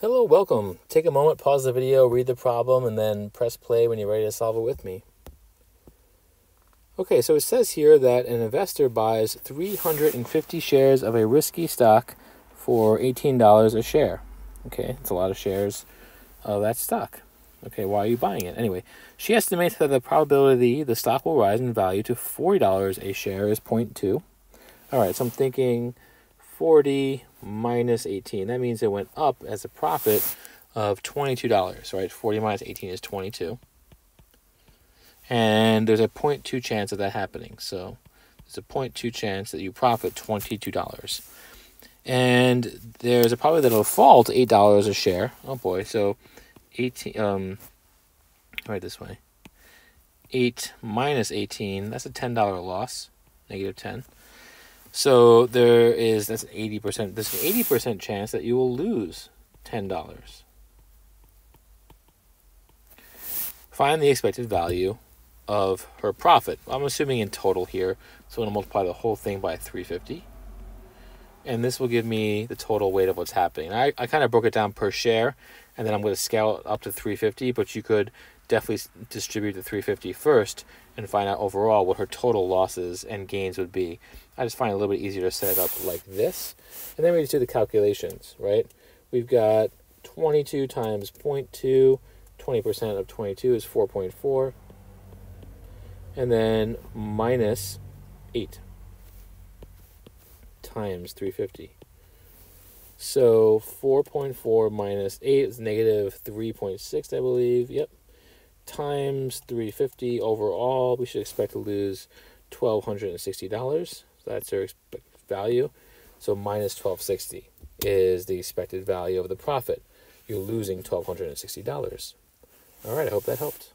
Hello, welcome. Take a moment, pause the video, read the problem, and then press play when you're ready to solve it with me. Okay, so it says here that an investor buys 350 shares of a risky stock for $18 a share. Okay, it's a lot of shares of that stock. Okay, why are you buying it? Anyway, she estimates that the probability the stock will rise in value to $40 a share is 0.2. All right, so I'm thinking 40 minus 18. That means it went up as a profit of $22, right? 40 minus 18 is 22. And there's a 0.2 chance of that happening. So there's a 0.2 chance that you profit $22. And there's a probability that it'll fall to $8 a share. Oh boy, so 18, um, right this way. 8 minus 18, that's a $10 loss, negative 10. So there is that's eighty percent. There's an eighty percent chance that you will lose ten dollars. Find the expected value of her profit. I'm assuming in total here, so I'm gonna multiply the whole thing by 350. And this will give me the total weight of what's happening. I, I kind of broke it down per share, and then I'm going to scale it up to 350, but you could definitely distribute the 350 first and find out overall what her total losses and gains would be. I just find it a little bit easier to set it up like this. And then we just do the calculations, right? We've got 22 times 0.2, 20% of 22 is 4.4, and then minus 8 times 350. So 4.4 minus 8 is negative 3.6, I believe. Yep times 350 overall, we should expect to lose $1,260. So that's our expected value. So minus 1260 is the expected value of the profit. You're losing $1,260. All right, I hope that helped.